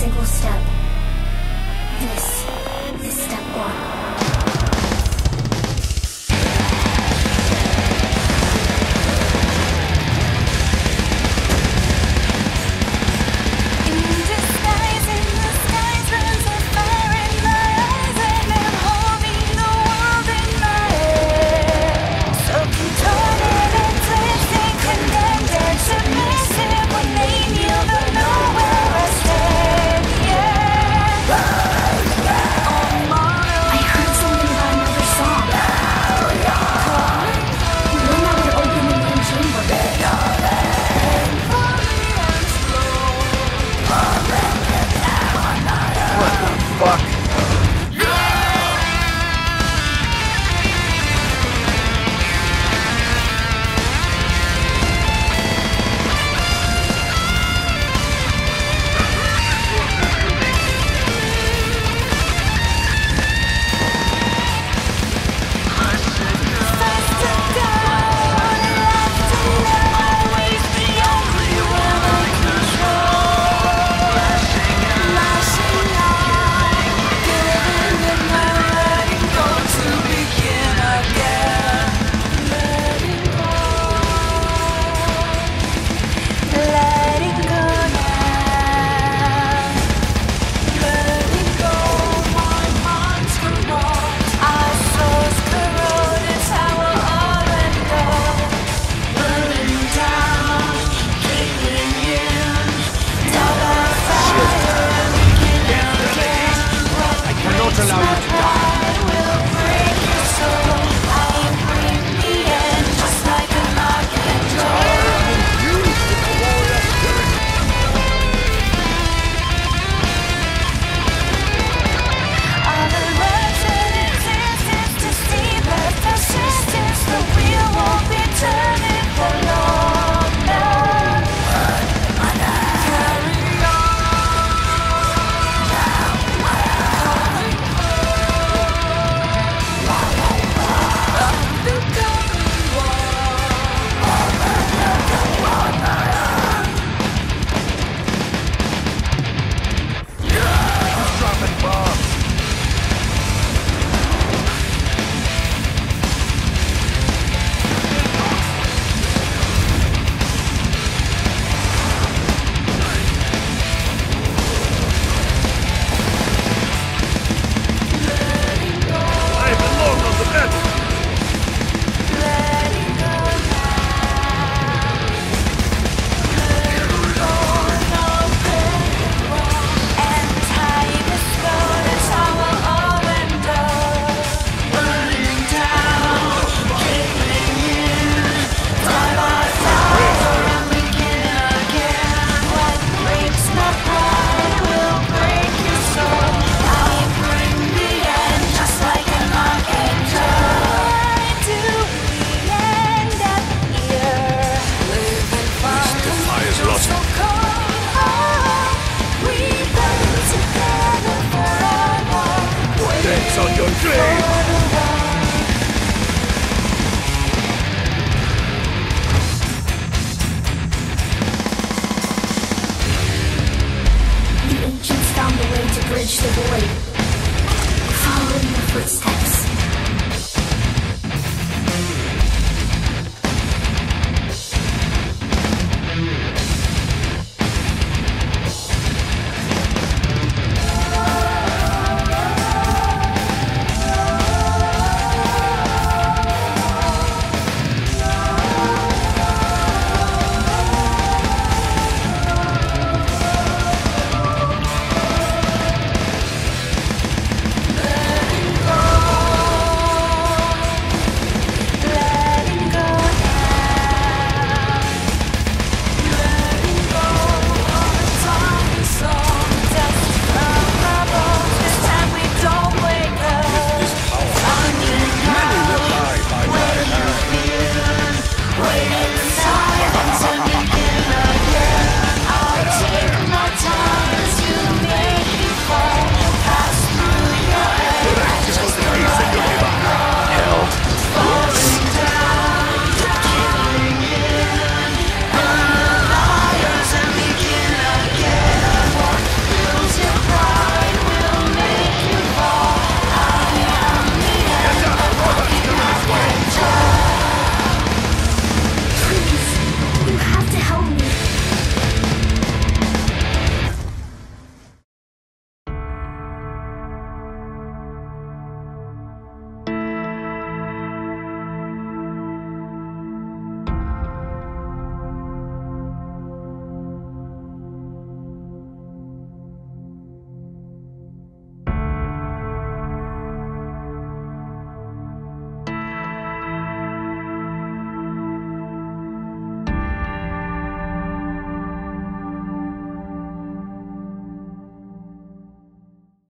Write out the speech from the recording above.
single step. The ancients found the way to bridge the void.